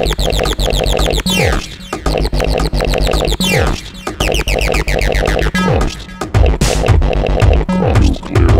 Holocaust. Holocaust. Holocaust. Holocaust. Nuclear.